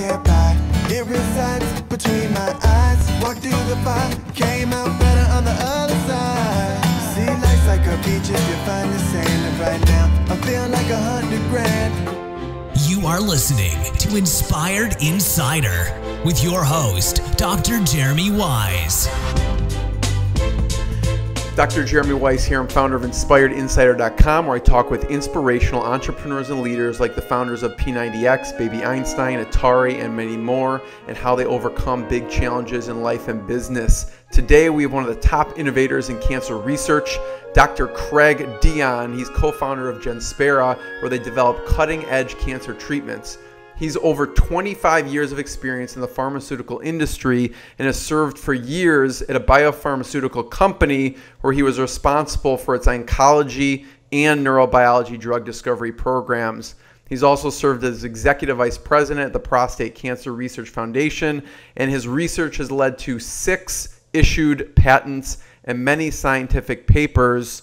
can't buy. It resides between my eyes. Walked through the fire, came out better on the other side. See, life's like a beach if you find the right now, I like a hundred grand. You are listening to Inspired Insider with your host, Dr. Jeremy Weisz. Dr. Jeremy Weisz here. I'm founder of InspiredInsider.com, where I talk with inspirational entrepreneurs and leaders like the founders of P90X, Baby Einstein, Atari, and many more, and how they overcome big challenges in life and business. Today, we have one of the top innovators in cancer research, Dr. Craig Dionne. He's co founder of Genspera, where they develop cutting edge cancer treatments. He's over 25 years of experience in the pharmaceutical industry and has served for years at a biopharmaceutical company where he was responsible for its oncology and neurobiology drug discovery programs. He's also served as executive vice president at the Prostate Cancer Research Foundation, and his research has led to six issued patents and many scientific papers.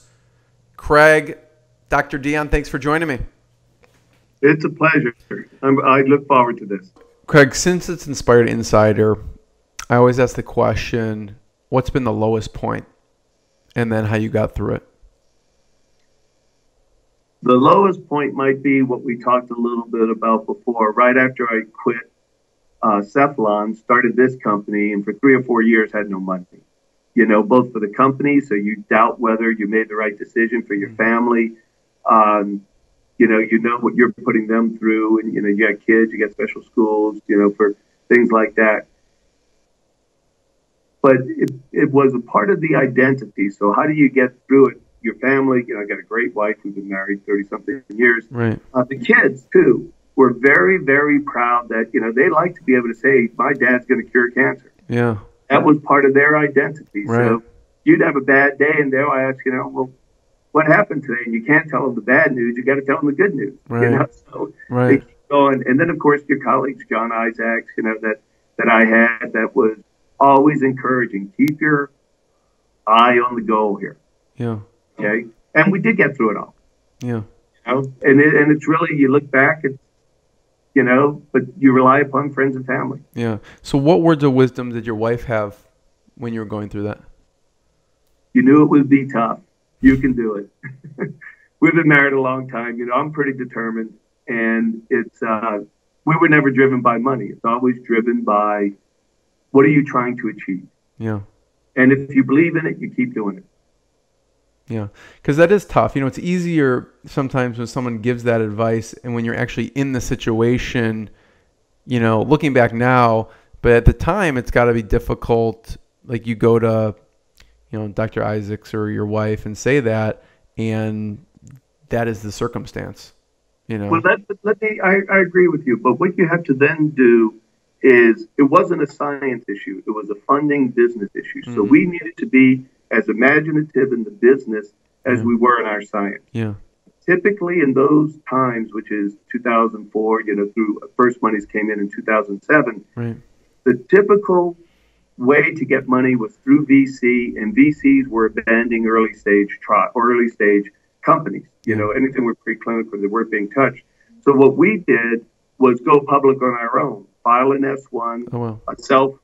Craig, Dr. Dionne, thanks for joining me. It's a pleasure. I'm, I look forward to this. Craig, since it's Inspired Insider, I always ask the question what's been the lowest point and then how you got through it? The lowest point might be what we talked a little bit about before. Right after I quit uh, Cephalon, started this company, and for three or four years had no money. You know, both for the company, so you doubt whether you made the right decision for your mm-hmm. family. Um, you know, you know what you're putting them through, and you know, you got kids, you got special schools, you know, for things like that. But it, it was a part of the identity. So how do you get through it? Your family, you know, I got a great wife who's been married 30 something years. Right. Uh, the kids too were very, very proud that, you know, they like to be able to say, my dad's going to cure cancer. Yeah. That was part of their identity. Right. So you'd have a bad day and they'll ask, you know, well, what happened today? And you can't tell them the bad news. You got to tell them the good news. Right. You know? So right. they keep going. And then, of course, your colleagues, John Isaacs, you know, that, that I had that was always encouraging. Keep your eye on the goal here. Yeah. Okay. And we did get through it all. Yeah. You know, and it, and it's really you look back, it's you know, but you rely upon friends and family. Yeah. So, what words of wisdom did your wife have when you were going through that? You knew it would be tough you can do it. We've been married a long time. You know, I'm pretty determined, and it's uh, we were never driven by money. It's always driven by what are you trying to achieve. Yeah. And if you believe in it, you keep doing it. Yeah, because that is tough. You know, it's easier sometimes when someone gives that advice, and when you're actually in the situation. You know, looking back now, but at the time, it's got to be difficult. Like you go to you know, Dr. Isaacs or your wife and say that, and that is the circumstance. You know. Well, let, let me. I, I agree with you, but what you have to then do is it wasn't a science issue; it was a funding business issue. Mm-hmm. So we needed to be as imaginative in the business as yeah. we were in our science. Yeah. Typically, in those times, which is 2004, you know, through first monies came in in 2007. Right. The typical way to get money was through VC, and VCs were abandoning early stage or early stage companies. You know, anything with preclinical that weren't being touched. So what we did was go public on our own, file an S1, oh, wow. a self,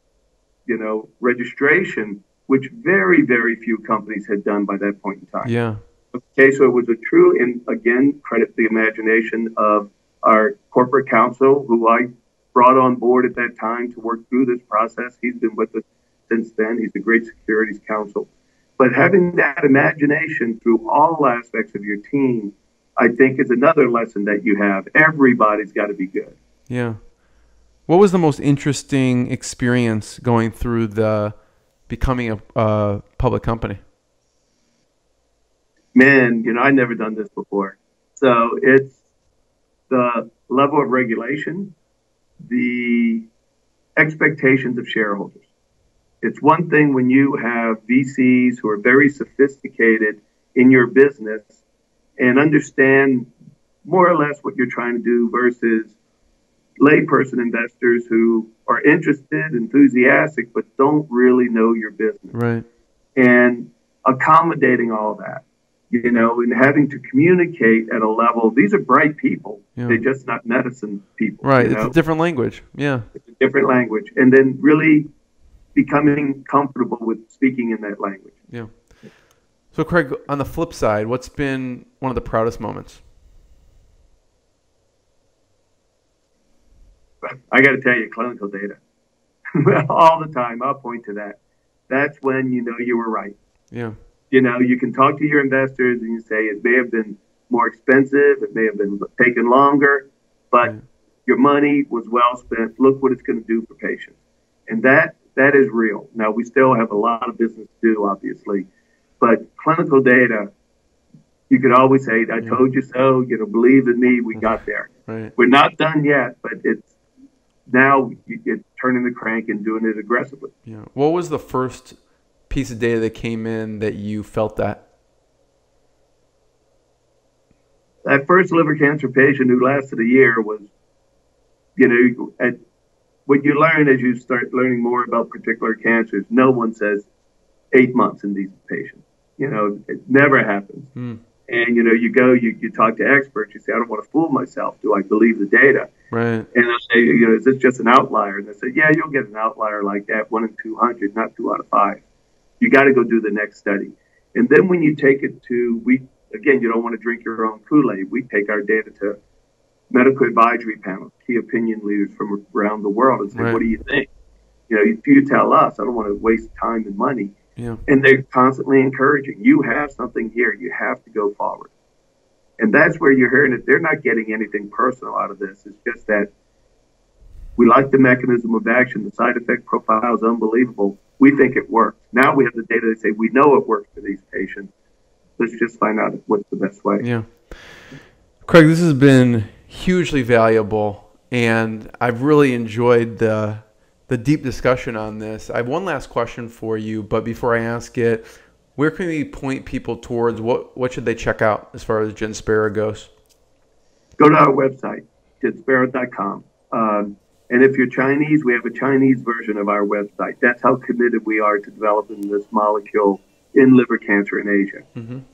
you know, registration, which very very few companies had done by that point in time. Yeah. Okay, so it was a true, and again, credit the imagination of our corporate counsel, who I brought on board at that time to work through this process. He's been with us since then. He's a great securities counsel. But having that imagination through all aspects of your team, I think is another lesson that you have. Everybody's got to be good. Yeah. What was the most interesting experience going through the becoming a, a public company? Man, you know, I've never done this before. So it's the level of regulation, the expectations of shareholders. It's one thing when you have VCs who are very sophisticated in your business and understand more or less what you're trying to do versus layperson investors who are interested, enthusiastic, but don't really know your business. Right. And accommodating all that. You know, and having to communicate at a level. These are bright people. Yeah. They're just not medicine people. Right. you It's a different language. Yeah. It's a different language, and then really becoming comfortable with speaking in that language. Yeah. So, Craig, on the flip side, what's been one of the proudest moments? I got to tell you, clinical data all the time. I'll point to that. That's when you know you were right. Yeah. You know, you can talk to your investors and you say it may have been more expensive, it may have been taken longer, but Right. your money was well spent. Look what it's going to do for patients, and that that is real. Now we still have a lot of business to do, obviously, but clinical data. You could always say, "I told you so." You know, believe in me. We got there. Right. We're not done yet, but it's now you get turning the crank and doing it aggressively. Yeah. What was the first piece of data that came in that you felt that? That first liver cancer patient who lasted a year was, you know, at, what you learn as you start learning more about particular cancers, no one says eight months in these patients. You know, it never happens. Hmm. And, you know, you go, you, you talk to experts, you say, I don't want to fool myself. Do I believe the data? Right. And they'll say, you know, is this just an outlier? And they say, yeah, you'll get an outlier like that, one in 200, not two out of five. You got to go do the next study. And then when you take it to, we, again, you don't want to drink your own Kool-Aid. We take our data to medical advisory panels, key opinion leaders from around the world and say, Right. what do you think? You know, if you tell us, I don't want to waste time and money. Yeah. And they're constantly encouraging, you have something here, you have to go forward. And that's where you're hearing it. They're not getting anything personal out of this. It's just that we like the mechanism of action. The side effect profile is unbelievable. We think it works. Now we have the data that say we know it works for these patients. Let's just find out what's the best way. Yeah. Craig, this has been hugely valuable, and I've really enjoyed the the deep discussion on this. I have one last question for you, but before I ask it, where can we point people towards? What what should they check out as far as Genspera goes? Go to our website, genspera.com. Um, and if you're Chinese, we have a Chinese version of our website. That's how committed we are to developing this molecule in liver cancer in Asia.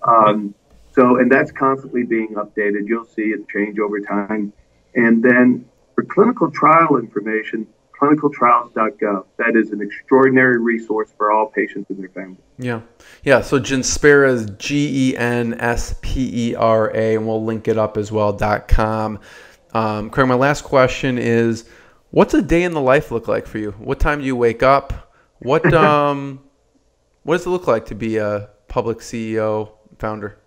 Um, so, and that's constantly being updated. You'll see it change over time. And then for clinical trial information, clinicaltrials.gov. That is an extraordinary resource for all patients and their families. Yeah. Yeah. So Genspera is G E N S P E R A, and we'll link it up as well. Dot com. Um, Craig, my last question is what's a day in the life look like for you? What time do you wake up? What um what does it look like to be a public CEO founder?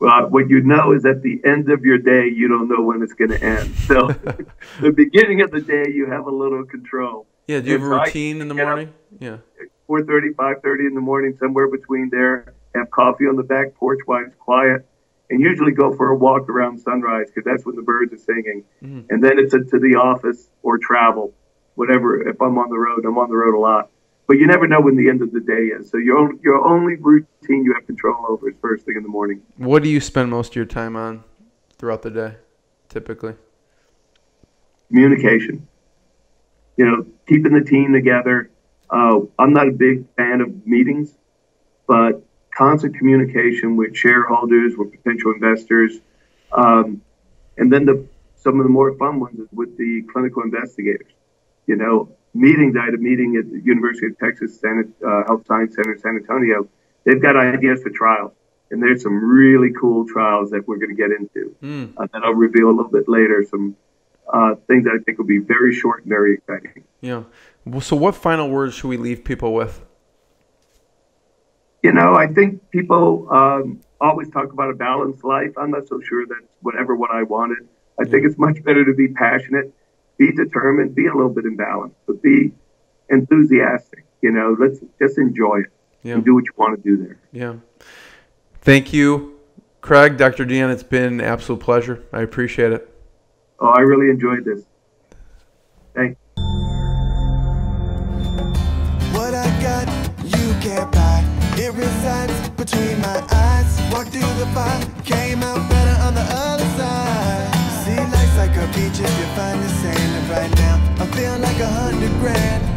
Well, what you know is at the end of your day, you don't know when it's going to end. So, the beginning of the day, you have a little control. Yeah, do you have a routine in the morning? Yeah. 4.30, 5.30 in the morning, somewhere between there, have coffee on the back porch while it's quiet, and usually go for a walk around sunrise because that's when the birds are singing. And then it's to the office or travel, whatever. If I'm on the road, I'm on the road a lot. But you never know when the end of the day is. So your, own, your only routine you have control over is first thing in the morning. What do you spend most of your time on throughout the day, typically? communication. You know, keeping the team together. Uh, I'm not a big fan of meetings, but constant communication with shareholders, with potential investors, um, and then the some of the more fun ones is with the clinical investigators. You know, meetings. I had a meeting at the University of Texas San, uh, Health Science Center, San Antonio. They've got ideas for trials, and there's some really cool trials that we're going to get into Mm, uh, that I'll reveal a little bit later. Some uh, things that I think will be very short and very exciting. yeah. Well, So, what final words should we leave people with? You know, I think people um, always talk about a balanced life. I'm not so sure that's whatever what I wanted. I think it's much better to be passionate, be determined, be a little bit imbalanced, but be enthusiastic. You know, let's just enjoy it Yeah. and do what you want to do there. Yeah. Thank you, Craig, Dr. Dionne. It's been an absolute pleasure. I appreciate it. Oh, I really enjoyed this. Thanks. It resides between my eyes. Walked through the fire, came out better on the other side. See, life's like a beach if you find the sand. And right now, I feel like a hundred grand.